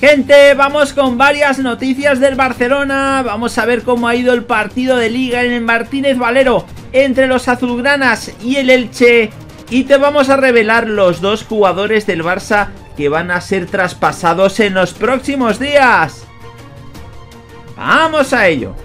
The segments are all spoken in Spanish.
Gente, vamos con varias noticias del Barcelona. Vamos a ver cómo ha ido el partido de liga en el Martínez Valero entre los azulgranas y el Elche. Y te vamos a revelar los dos jugadores del Barça que van a ser traspasados en los próximos días. ¡Vamos a ello!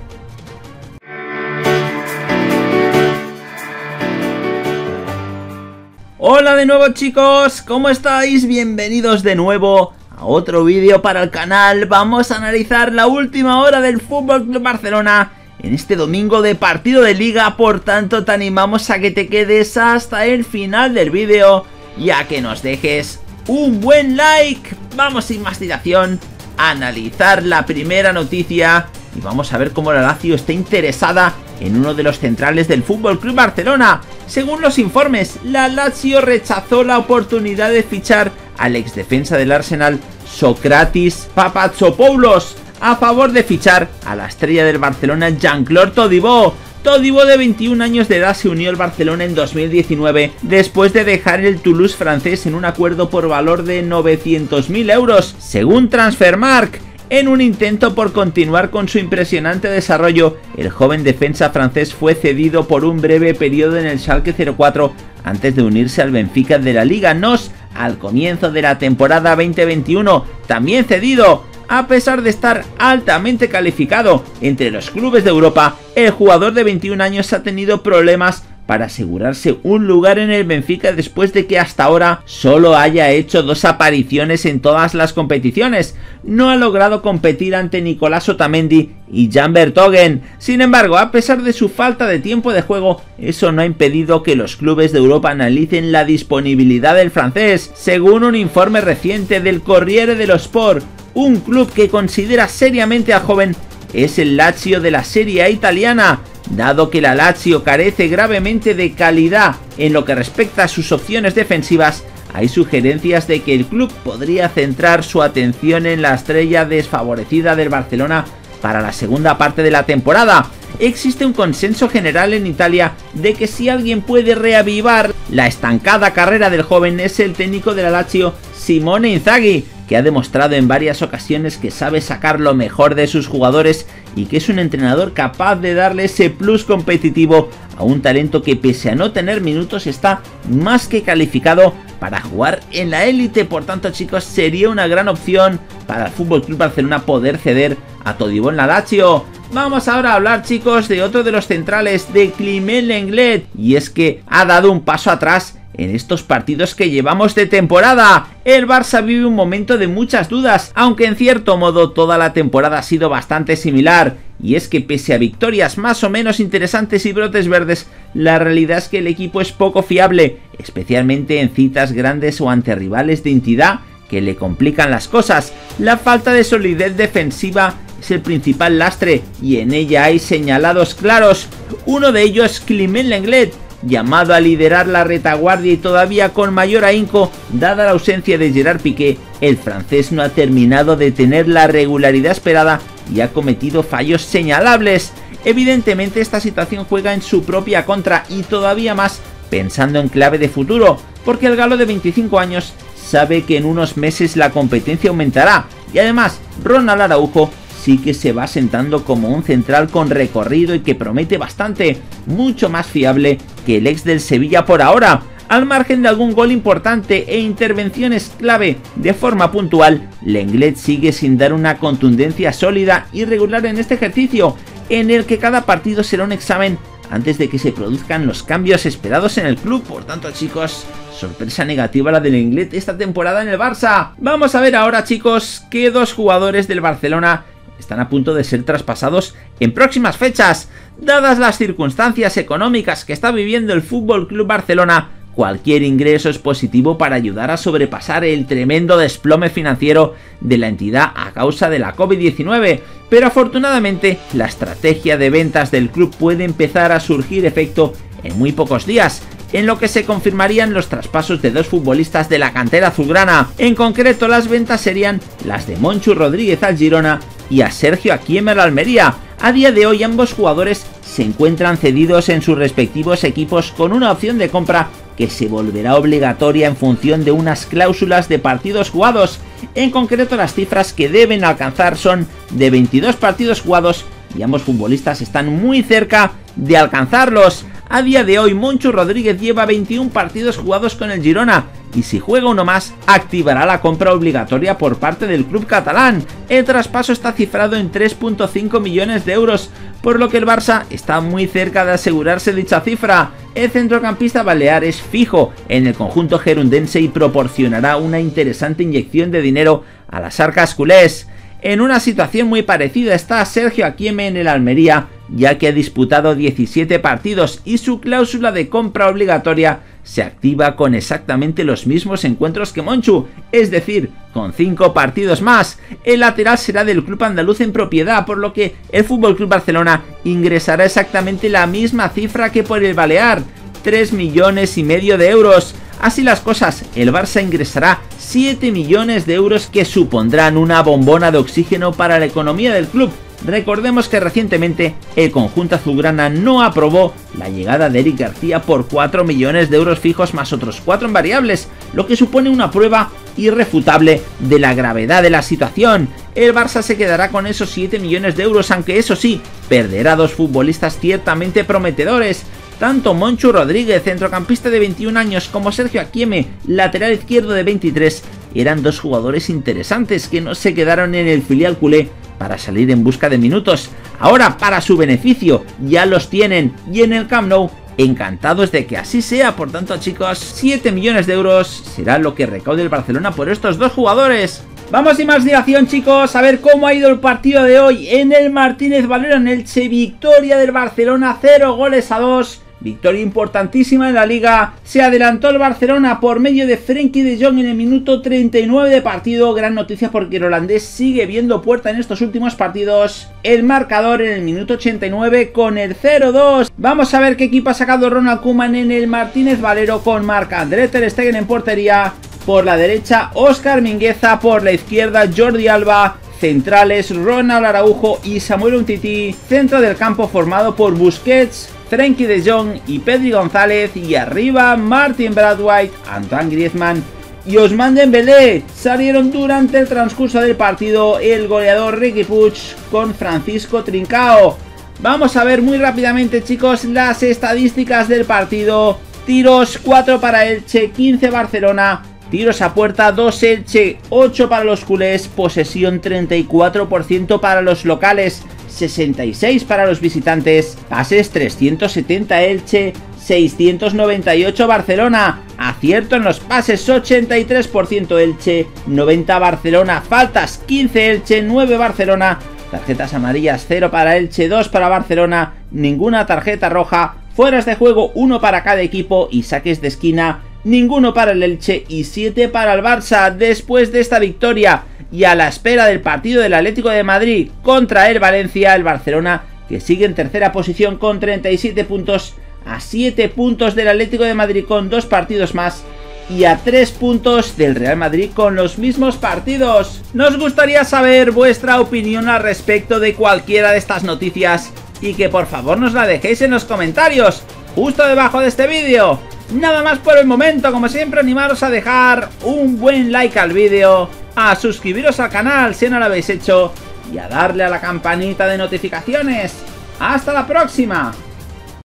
Hola de nuevo chicos, ¿cómo estáis? Bienvenidos de nuevo otro vídeo para el canal. Vamos a analizar la última hora del Fútbol Club Barcelona en este domingo de partido de liga. Por tanto, te animamos a que te quedes hasta el final del vídeo y a que nos dejes un buen like. Vamos sin más dilación a analizar la primera noticia y vamos a ver cómo la Lazio está interesada en uno de los centrales del Fútbol Club Barcelona. Según los informes, la Lazio rechazó la oportunidad de fichar al ex defensa del Arsenal Socratis Papatsopoulos a favor de fichar a la estrella del Barcelona Jean-Claude Todibo. Todibo de 21 años de edad se unió al Barcelona en 2019 después de dejar el Toulouse francés en un acuerdo por valor de 900.000 euros, según Transfermarkt. En un intento por continuar con su impresionante desarrollo, el joven defensa francés fue cedido por un breve periodo en el Schalke 04 antes de unirse al Benfica de la Liga NOS al comienzo de la temporada 2021, también cedido. A pesar de estar altamente calificado entre los clubes de Europa, el jugador de 21 años ha tenido problemas para asegurarse un lugar en el Benfica después de que hasta ahora solo haya hecho dos apariciones en todas las competiciones. No ha logrado competir ante Nicolás Otamendi y Jan Bertogen. Sin embargo, a pesar de su falta de tiempo de juego, eso no ha impedido que los clubes de Europa analicen la disponibilidad del francés. Según un informe reciente del Corriere dello Sport, un club que considera seriamente al joven es el Lazio de la Serie A italiana, dado que la Lazio carece gravemente de calidad en lo que respecta a sus opciones defensivas, hay sugerencias de que el club podría centrar su atención en la estrella desfavorecida del Barcelona para la segunda parte de la temporada. Existe un consenso general en Italia de que si alguien puede reavivar la estancada carrera del joven es el técnico de la Lazio Simone Inzaghi, que ha demostrado en varias ocasiones que sabe sacar lo mejor de sus jugadores y que es un entrenador capaz de darle ese plus competitivo a un talento que pese a no tener minutos está más que calificado para jugar en la élite. Por tanto, chicos, sería una gran opción para el Fútbol Club Barcelona poder ceder a Todibón Lazio. Vamos ahora a hablar, chicos, de otro de los centrales de Climent Lenglet y es que ha dado un paso atrás en estos partidos que llevamos de temporada. El Barça vive un momento de muchas dudas, aunque en cierto modo toda la temporada ha sido bastante similar. Y es que pese a victorias más o menos interesantes y brotes verdes, la realidad es que el equipo es poco fiable, especialmente en citas grandes o ante rivales de entidad que le complican las cosas. La falta de solidez defensiva es el principal lastre y en ella hay señalados claros. Uno de ellos es Lenglet, llamado a liderar la retaguardia y todavía con mayor ahínco, dada la ausencia de Gerard Piqué, el francés no ha terminado de tener la regularidad esperada y ha cometido fallos señalables. Evidentemente esta situación juega en su propia contra y todavía más pensando en clave de futuro, porque el galo de 25 años sabe que en unos meses la competencia aumentará y además Ronald Araujo sí que se va sentando como un central con recorrido y que promete bastante, mucho más fiable que el ex del Sevilla por ahora. Al margen de algún gol importante e intervenciones clave de forma puntual, Lenglet sigue sin dar una contundencia sólida y regular en este ejercicio, en el que cada partido será un examen antes de que se produzcan los cambios esperados en el club. Por tanto, chicos, sorpresa negativa la del Lenglet esta temporada en el Barça. Vamos a ver ahora, chicos, que dos jugadores del Barcelona están a punto de ser traspasados en próximas fechas. Dadas las circunstancias económicas que está viviendo el Fútbol Club Barcelona, cualquier ingreso es positivo para ayudar a sobrepasar el tremendo desplome financiero de la entidad a causa de la COVID-19, pero afortunadamente la estrategia de ventas del club puede empezar a surgir efecto en muy pocos días, en lo que se confirmarían los traspasos de dos futbolistas de la cantera azulgrana. En concreto, las ventas serían las de Monchu Rodríguez al Girona y a Sergio Aquiemer Almería. A día de hoy ambos jugadores se encuentran cedidos en sus respectivos equipos con una opción de compra que se volverá obligatoria en función de unas cláusulas de partidos jugados. En concreto las cifras que deben alcanzar son de 22 partidos jugados y ambos futbolistas están muy cerca de alcanzarlos. A día de hoy Moncho Rodríguez lleva 21 partidos jugados con el Girona y si juega uno más activará la compra obligatoria por parte del club catalán. El traspaso está cifrado en 3.5 millones de euros, por lo que el Barça está muy cerca de asegurarse dicha cifra. El centrocampista balear es fijo en el conjunto gerundense y proporcionará una interesante inyección de dinero a las arcas culés. En una situación muy parecida está Sergio Aquieme en el Almería, ya que ha disputado 17 partidos y su cláusula de compra obligatoria se activa con exactamente los mismos encuentros que Monchu, es decir, con 5 partidos más. El lateral será del club andaluz en propiedad, por lo que el FC Barcelona ingresará exactamente la misma cifra que por el Balear, 3 millones y medio de euros. Así las cosas, el Barça ingresará 7 millones de euros que supondrán una bombona de oxígeno para la economía del club. Recordemos que recientemente el conjunto azulgrana no aprobó la llegada de Eric García por 4 millones de euros fijos más otros 4 en variables, lo que supone una prueba irrefutable de la gravedad de la situación. El Barça se quedará con esos 7 millones de euros, aunque eso sí, perderá dos futbolistas ciertamente prometedores, tanto Monchu Rodríguez, centrocampista de 21 años, como Sergio Aquieme, lateral izquierdo de 23, eran dos jugadores interesantes que no se quedaron en el filial culé para salir en busca de minutos. Ahora, para su beneficio, ya los tienen y en el Camp Nou encantados de que así sea. Por tanto, chicos, 7 millones de euros será lo que recaude el Barcelona por estos dos jugadores. Vamos sin más dilación, chicos, a ver cómo ha ido el partido de hoy en el Martínez Valero en Elche. Victoria del Barcelona, 0 goles a 2. Victoria importantísima en la liga. Se adelantó el Barcelona por medio de Frenkie de Jong en el minuto 39 de partido. Gran noticia porque el holandés sigue viendo puerta en estos últimos partidos. El marcador en el minuto 89 con el 0-2. Vamos a ver qué equipo ha sacado Ronald Koeman en el Martínez Valero con marca André Ter Stegen en portería. Por la derecha Oscar Mingueza, por la izquierda Jordi Alba, centrales Ronald Araujo y Samuel Untiti, centro del campo formado por Busquets, Frenkie de Jong y Pedri González y arriba Martin Bradwhite, Antoine Griezmann y Osman Dembélé. Salieron durante el transcurso del partido el goleador Ricky Puig con Francisco Trincao. Vamos a ver muy rápidamente chicos las estadísticas del partido. Tiros 4 para Elche, 15 Barcelona, Tiros a puerta 2 Elche, 8 para los culés, posesión 34% para los locales, 66 para los visitantes, pases 370 Elche, 698 Barcelona, acierto en los pases 83% Elche, 90 Barcelona, faltas 15 Elche, 9 Barcelona, tarjetas amarillas 0 para Elche, 2 para Barcelona, ninguna tarjeta roja, fueras de juego 1 para cada equipo y saques de esquina ninguno para el Elche y 7 para el Barça. Después de esta victoria y a la espera del partido del Atlético de Madrid contra el Valencia, el Barcelona que sigue en tercera posición con 37 puntos a 7 puntos del Atlético de Madrid con dos partidos más y a 3 puntos del Real Madrid con los mismos partidos. Nos gustaría saber vuestra opinión al respecto de cualquiera de estas noticias y que por favor nos la dejéis en los comentarios, justo debajo de este vídeo. Nada más por el momento, como siempre animaros a dejar un buen like al vídeo, a suscribiros al canal si no lo habéis hecho y a darle a la campanita de notificaciones. ¡Hasta la próxima!